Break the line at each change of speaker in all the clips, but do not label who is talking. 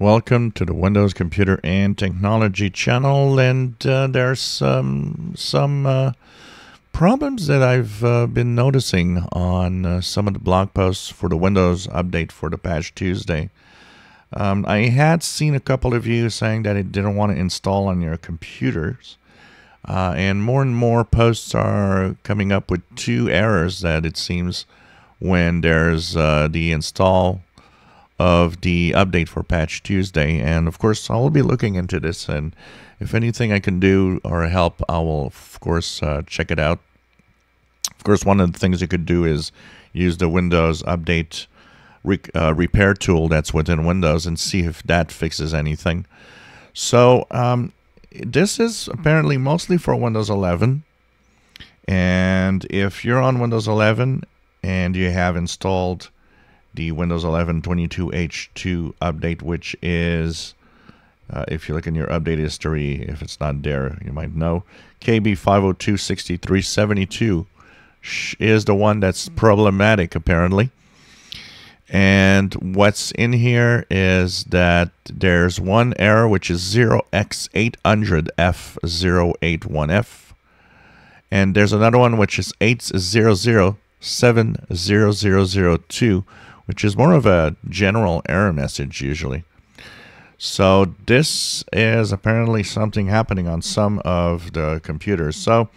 Welcome to the Windows Computer and Technology channel, and uh, there's um, some uh, problems that I've uh, been noticing on uh, some of the blog posts for the Windows update for the Patch Tuesday. Um, I had seen a couple of you saying that it didn't want to install on your computers, uh, and more and more posts are coming up with two errors that it seems when there's uh, the install of the update for Patch Tuesday. And of course, I will be looking into this. And if anything I can do or help, I will, of course, uh, check it out. Of course, one of the things you could do is use the Windows Update re uh, repair tool that's within Windows and see if that fixes anything. So, um, this is apparently mostly for Windows 11. And if you're on Windows 11 and you have installed the Windows 11 22H2 update, which is, uh, if you look in your update history, if it's not there, you might know, KB5026372 is the one that's problematic, apparently. And what's in here is that there's one error, which is 0x800F081F. And there's another one, which is 8007002 which is more of a general error message usually. So this is apparently something happening on some of the computers. So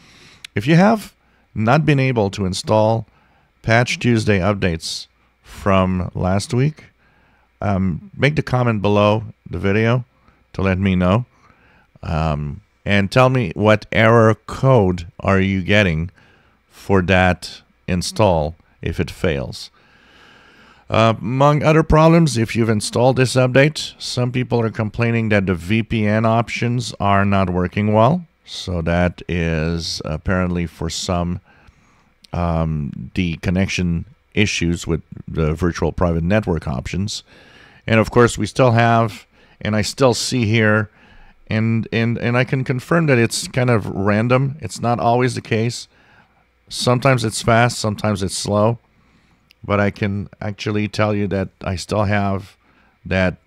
if you have not been able to install Patch Tuesday updates from last week, um, make the comment below the video to let me know. Um, and tell me what error code are you getting for that install if it fails. Uh, among other problems, if you've installed this update, some people are complaining that the VPN options are not working well. So that is apparently for some um, the connection issues with the virtual private network options. And of course, we still have, and I still see here, and, and, and I can confirm that it's kind of random. It's not always the case. Sometimes it's fast, sometimes it's slow but I can actually tell you that I still have that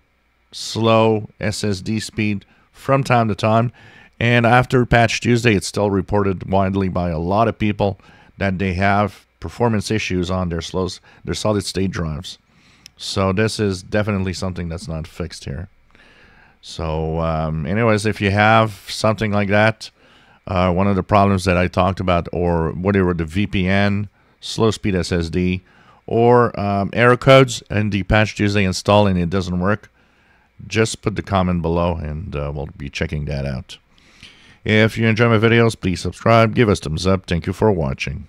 slow SSD speed from time to time. And after Patch Tuesday, it's still reported widely by a lot of people that they have performance issues on their slows, their solid state drives. So this is definitely something that's not fixed here. So, um, anyways, if you have something like that, uh, one of the problems that I talked about, or whatever the VPN, slow speed SSD, or um, error codes and the patch Tuesday install and it doesn't work, just put the comment below and uh, we'll be checking that out. If you enjoy my videos, please subscribe, give us thumbs up. Thank you for watching.